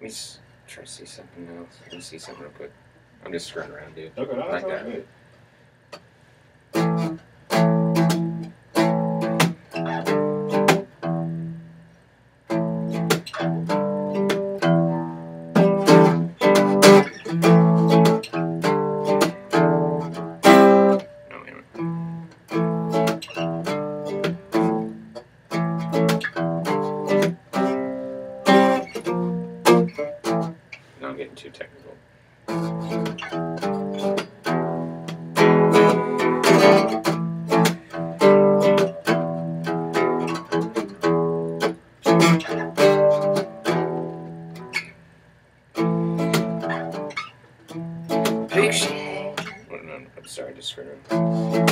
Let me try to see something else. Let me see something real quick. I'm just screwing around, dude. Okay, no, Like that. good.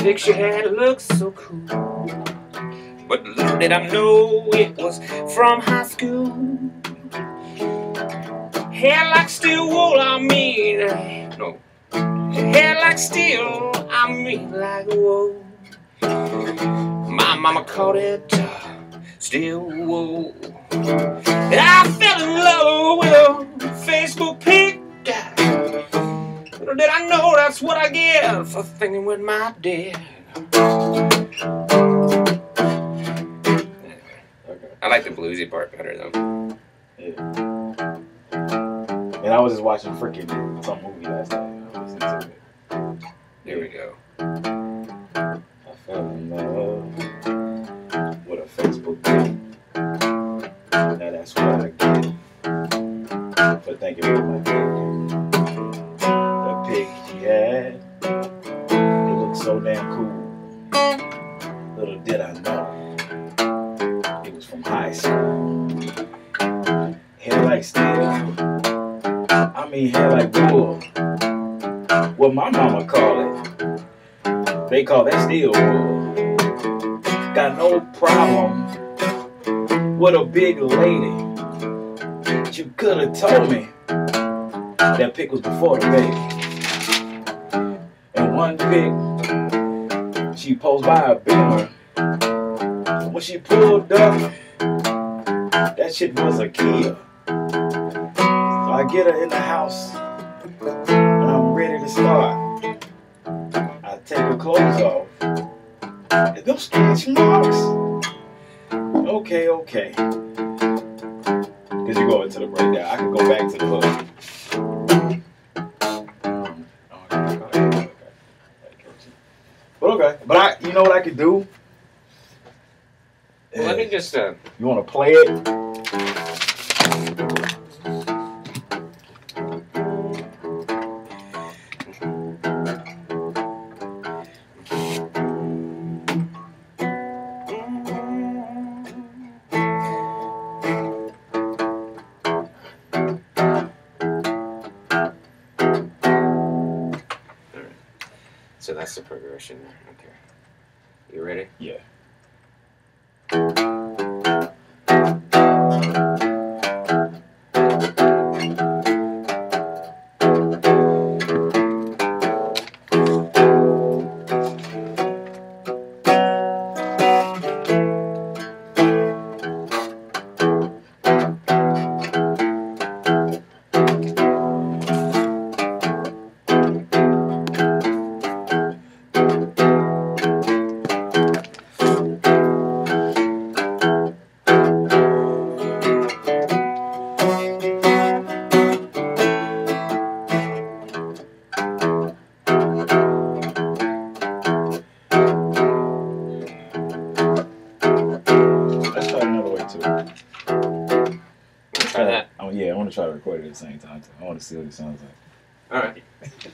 Picture head looks so cool. But little did I know it was from high school. Hair like steel wool, I mean. No. Hair like steel, I mean like wool. My mama called it uh, steel wool. And I fell in love with a that's what I get for thinking with my dick. Okay. I like the bluesy part better though. Yeah. And I was just watching freaking some movie last night. I listening to it. There we go. I fell in love with a Facebook pic. Now that's what I get for thinking with my dick. Did I know, it was from high school. Hair like steel, I mean hair like wool. What my mama call it. They call that steel wool. Got no problem with a big lady. But you could have told me that pic was before the baby. And one pic, she posed by a beamer. When she pulled up, that shit was a Kia. So I get her in the house, and I'm ready to start. I take her clothes off. And those stretch marks. Okay, okay. Because you go into the breakdown. I can go back to the hook. Um, but okay. But I you know what I could do? Well, let me just uh, You wanna play it? So that's the progression. Okay. You ready? Yeah. Want to try to record it at the same time. Too. I want to see what it sounds like. All right.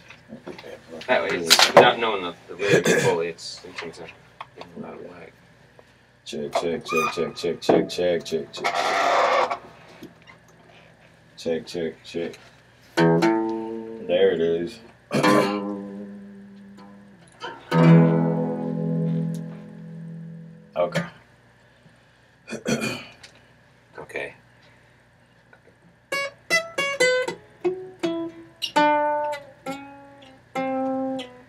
That way, it's knowing the, the lyrics fully, it's it comes out a lot of whack. Check, check, check, check, check, check, check, check, check. Check, check, check. There it is.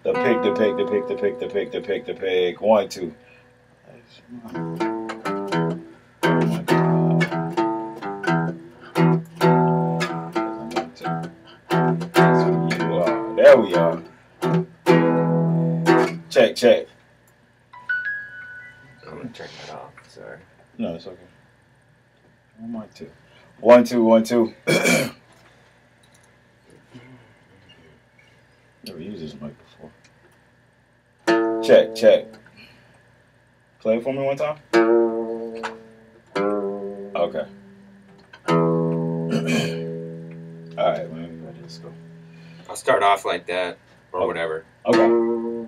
The pig, the pig, the pig, the pig, the pig, the pig, the pig. One, two. There we are. Check, check. I'm gonna turn that off. Sorry. No, it's okay. One, two. One, two, one, two. Never use this mic Check, check. Play it for me one time. Okay. All right, man. Ready? Let's go. I'll start off like that or Oh. whatever. Okay.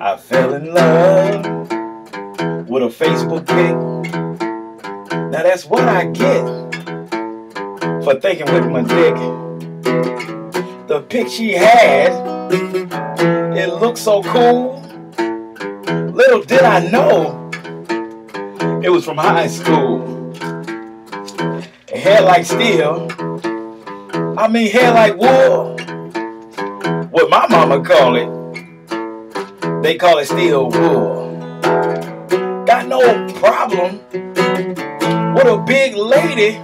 I fell in love with a Facebook pic. Now that's what I get for thinking with my dick. The pic she had, it looked so cool. Little did I know it was from high school hair like steel. I mean hair like wool. What my mama call it, they call it steel wool. Got no problem with a big lady.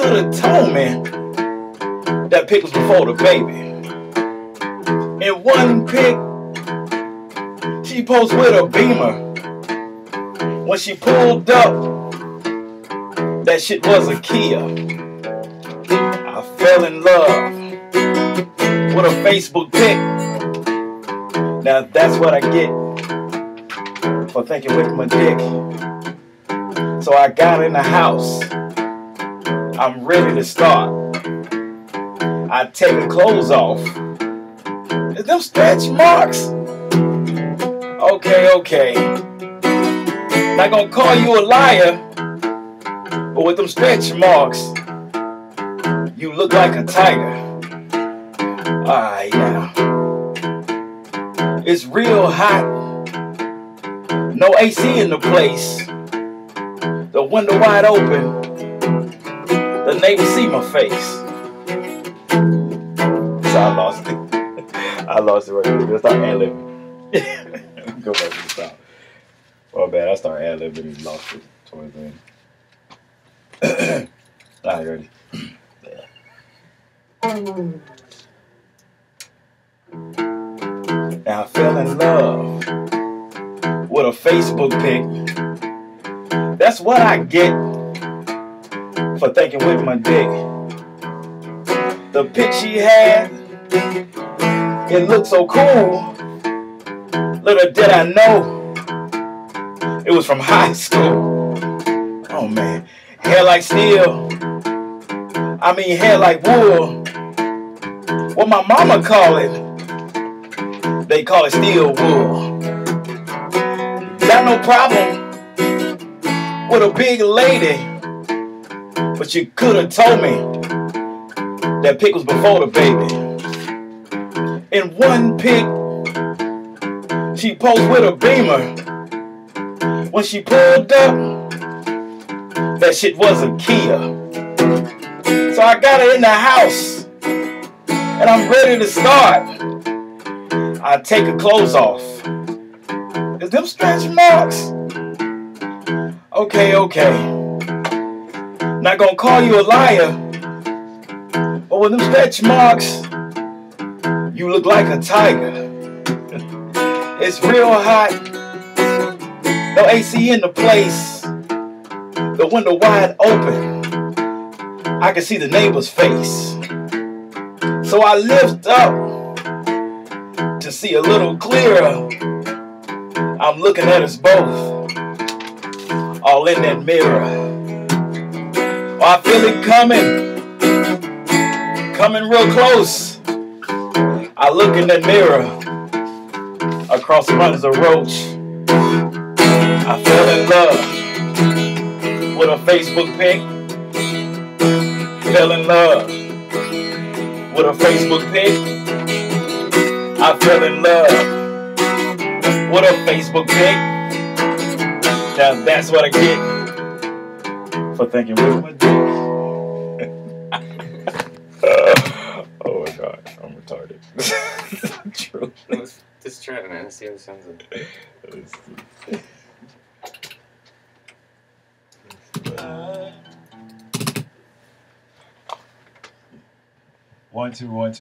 Could have told me that pic was before the baby. In one pic, she posed with a beamer. When she pulled up, that shit was a Kia. I fell in love with a Facebook pic. Now that's what I get for thinking with my dick. So I got in the house. I'm ready to start. I take the clothes off. Is them stretch marks? Okay, okay. Not gonna call you a liar. But with them stretch marks, you look like a tiger. Ah, yeah. It's real hot. No AC in the place. The window wide open. The neighbors see my face. So I lost it. I lost it right there. Let's start ad libbing. Go back to the top. Oh, bad. I started ad libbing and lost it towards the end. Alright, ready. Now I fell in love with a Facebook pic. That's what I get for thinking with my dick. The pic she had, it looked so cool. Little did I know, it was from high school. Oh man, hair like steel. I mean hair like wool. What my mama call it, they call it steel wool. Got no problem with a big lady, but you could have told me that pic was before the baby. In one pic, she posed with a beamer. When she pulled up, that shit was a Kia. So I got her in the house, and I'm ready to start. I take her clothes off. Is them stretch marks? Okay, okay. Not gonna call you a liar, but with them stretch marks, you look like a tiger. it's real hot. No AC in the place. The window wide open. I can see the neighbor's face. So I lift up to see a little clearer. I'm looking at us both, all in that mirror. I feel it coming, coming real close. I look in the mirror, across runs a roach. I fell in love with a Facebook pic. Fell in love with a Facebook pic. I fell in love with a Facebook pic. Now that's what I get for thinking. uh, oh my god, I'm retarded. True. Let's just try it, man. Let's see how it sounds. Like. One, two, one, two.